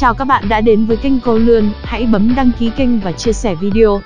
Chào các bạn đã đến với kênh Cô Lươn, hãy bấm đăng ký kênh và chia sẻ video.